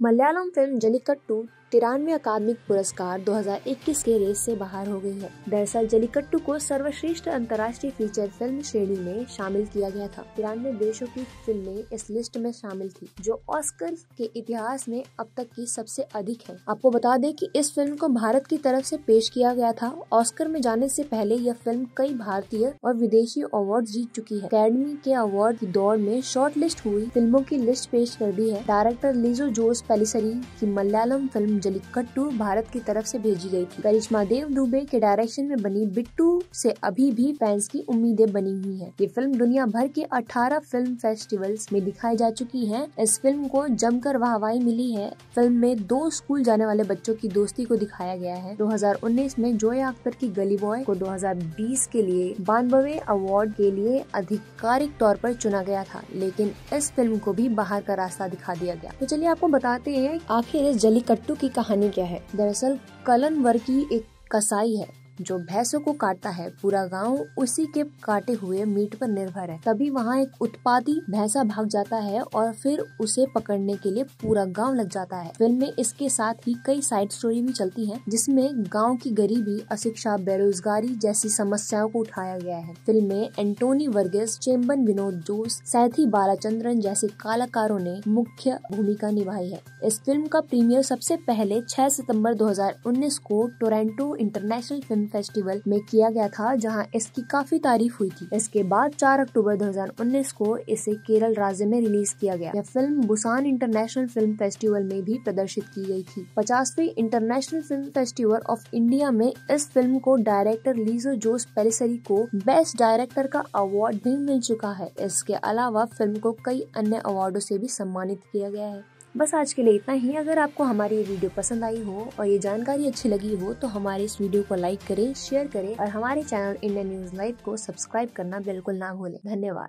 Malayalam film Jallikattu तिरानवे अकादमिक पुरस्कार 2021 के रेस से बाहर हो गई है। दरअसल जलीकट्टू को सर्वश्रेष्ठ अंतर्राष्ट्रीय फीचर फ़िल्म श्रेणी में शामिल किया गया था। तिरानवे देशों की फ़िल्में इस लिस्ट में शामिल थी, जो ऑस्कर के इतिहास में अब तक की सबसे अधिक है। आपको बता दें कि इस फ़िल्म को भारत की तरफ़ से पेश किया गया था। ऑस्कर में जाने से पहले यह फ़िल्म कई भारतीय और विदेशी अवार्ड जीत चुकी है। अकेडमी के अवार्ड की दौड़ में शॉर्ट लिस्ट हुई, फ़िल्मों की लिस्ट पेश कर दी है। डायरेक्टर लिजो जोस पेलिसरी की मलयालम फ़िल्म जलीकट्टू भारत की तरफ़ से भेजी गई थी। करिश्मा देव दुबे के डायरेक्शन में बनी बिट्टू से अभी भी फैंस की उम्मीदें बनी हुई हैं। ये फ़िल्म दुनिया भर के 18 फ़िल्म फेस्टिवल्स में दिखाई जा चुकी है। इस फ़िल्म को जमकर वाहवाही मिली है। फ़िल्म में दो स्कूल जाने वाले बच्चों की दोस्ती को दिखाया गया है। 2019 में जोया अख्तर की गली बॉय को 2020 के लिए बानबे अवार्ड के लिए आधिकारिक तौर पर चुना गया था, लेकिन इस फ़िल्म को भी बाहर का रास्ता दिखा दिया गया। तो चलिए आपको बताते हैं, आखिर इस जलीकट्टू की कहानी क्या है? दरअसल कलन वर्की एक कसाई है। जो भैंसों को काटता है, पूरा गाँव उसी के काटे हुए मीट पर निर्भर है। तभी वहाँ एक उत्पादी भैंसा भाग जाता है और फिर उसे पकड़ने के लिए पूरा गाँव लग जाता है। फ़िल्म में इसके साथ ही कई साइड स्टोरी भी चलती है, जिसमें गाँव की गरीबी, अशिक्षा, बेरोजगारी जैसी समस्याओं को उठाया गया है। फ़िल्म में एंटोनी वर्गेस चेम्बन विनोद जोश सैथी बालाचंद्रन जैसे कलाकारों ने मुख्य भूमिका निभाई है। इस फ़िल्म का प्रीमियर सबसे पहले 6 सितंबर 2019 को टोरंटो इंटरनेशनल फ़िल्म फेस्टिवल में किया गया था, जहाँ इसकी काफ़ी तारीफ़ हुई थी। इसके बाद 4 अक्टूबर 2019 को इसे केरल राज्य में रिलीज़ किया गया। यह film Busan international film festival में भी प्रदर्शित की गई थी। पचासवी international film festival of India में इस फ़िल्म को डायरेक्टर लीजो जोस पेरिसरी को बेस्ट डायरेक्टर का अवार्ड भी मिल चुका है। इसके अलावा फ़िल्म को कई अन्य अवार्डो से भी सम्मानित किया गया है। बस आज के लिए इतना ही। अगर आपको हमारी ये वीडियो पसंद आई हो और ये जानकारी अच्छी लगी हो तो हमारे इस वीडियो को लाइक करें, शेयर करें और हमारे चैनल इंडियन न्यूज़ लाइव को सब्सक्राइब करना बिल्कुल ना भूलें। धन्यवाद।